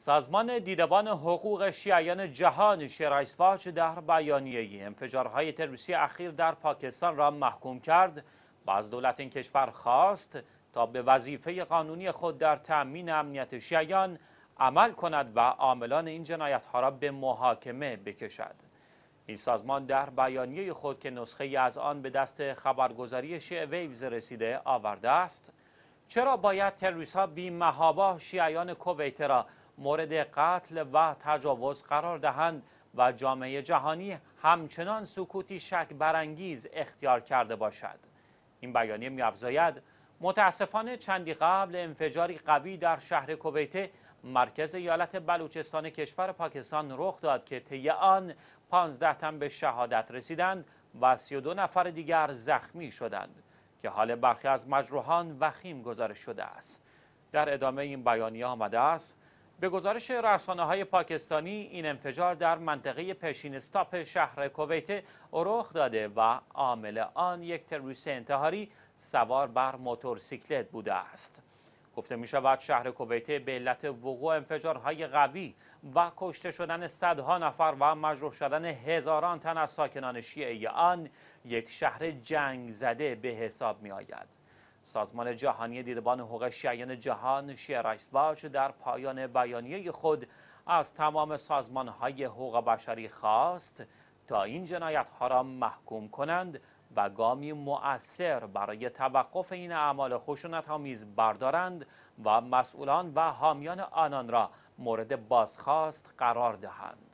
سازمان دیدبان حقوق شیعیان جهان شیرایسواچ در بیانیه‌ای انفجارهای تروریستی اخیر در پاکستان را محکوم کرد. و از دولت این کشور خواست تا به وظیفه قانونی خود در تأمین امنیت شیعیان عمل کند و عاملان این جنایتها را به محاکمه بکشد. این سازمان در بیانیه خود که نسخه از آن به دست خبرگزاری شیع ویوز رسیده آورده است. چرا باید تروریست ها بی محابا شیعیان کویت را مورد قتل و تجاوز قرار دهند و جامعه جهانی همچنان سکوتی شک برانگیز اختیار کرده باشد. این بیانیه میافزاید متاسفانه چندی قبل انفجاری قوی در شهر کویت مرکز ایالت بلوچستان کشور پاکستان رخ داد که طی آن 15 تن به شهادت رسیدند و 32 نفر دیگر زخمی شدند که حال برخی از مجروحان وخیم گزارش شده است. در ادامه این بیانیه آمده است به گزارش رسانه های پاکستانی این انفجار در منطقه پشین استاپ شهر کویت رخ داده و عامل آن یک تروریست انتحاری سوار بر موتورسیکلت بوده است گفته می شود شهر کویت به علت وقوع انفجارهای قوی و کشته شدن صدها نفر و مجروح شدن هزاران تن از ساکنان شیعه آن یک شهر جنگ زده به حساب می آید. سازمان جهانی دیدبان حقوق شیعیان جهان واچ در پایان بیانیه خود از تمام سازمان های حقوق بشری خواست تا این جنایت ها را محکوم کنند و گامی مؤثر برای توقف این اعمال خشونت آمیز بردارند و مسئولان و حامیان آنان را مورد بازخواست قرار دهند.